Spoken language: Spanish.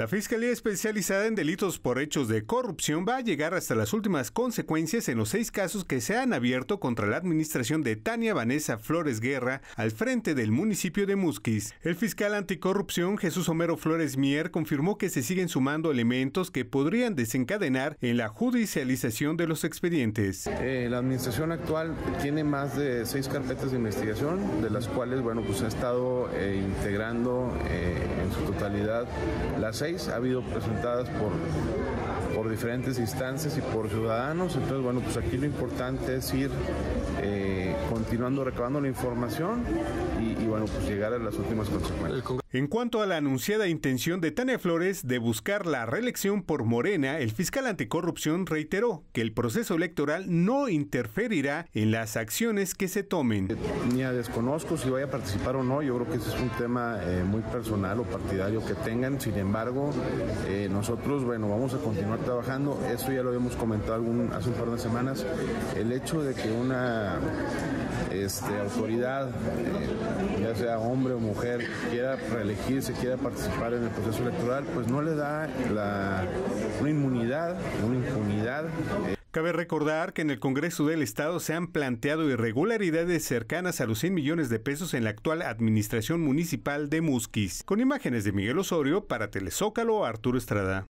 La Fiscalía Especializada en Delitos por Hechos de Corrupción va a llegar hasta las últimas consecuencias en los seis casos que se han abierto contra la administración de Tania Vanessa Flores Guerra al frente del municipio de Musquis. El fiscal anticorrupción Jesús Homero Flores Mier confirmó que se siguen sumando elementos que podrían desencadenar en la judicialización de los expedientes. Eh, la administración actual tiene más de seis carpetas de investigación, de las cuales, bueno, pues ha estado eh, integrando eh, en su totalidad las seis, ha habido presentadas por, por diferentes instancias y por ciudadanos, entonces, bueno, pues aquí lo importante es ir continuando recabando la información y, y, bueno, pues llegar a las últimas consecuencias. En cuanto a la anunciada intención de Tania Flores de buscar la reelección por Morena, el fiscal anticorrupción reiteró que el proceso electoral no interferirá en las acciones que se tomen. Ni a desconozco si vaya a participar o no, yo creo que ese es un tema eh, muy personal o partidario que tengan, sin embargo, eh, nosotros, bueno, vamos a continuar trabajando, eso ya lo habíamos comentado algún, hace un par de semanas, el hecho de que una este, autoridad, eh, ya sea hombre o mujer, quiera reelegirse, quiera participar en el proceso electoral, pues no le da la, una inmunidad, una impunidad. Cabe recordar que en el Congreso del Estado se han planteado irregularidades cercanas a los 100 millones de pesos en la actual administración municipal de Musquis. Con imágenes de Miguel Osorio para Telezócalo, Arturo Estrada.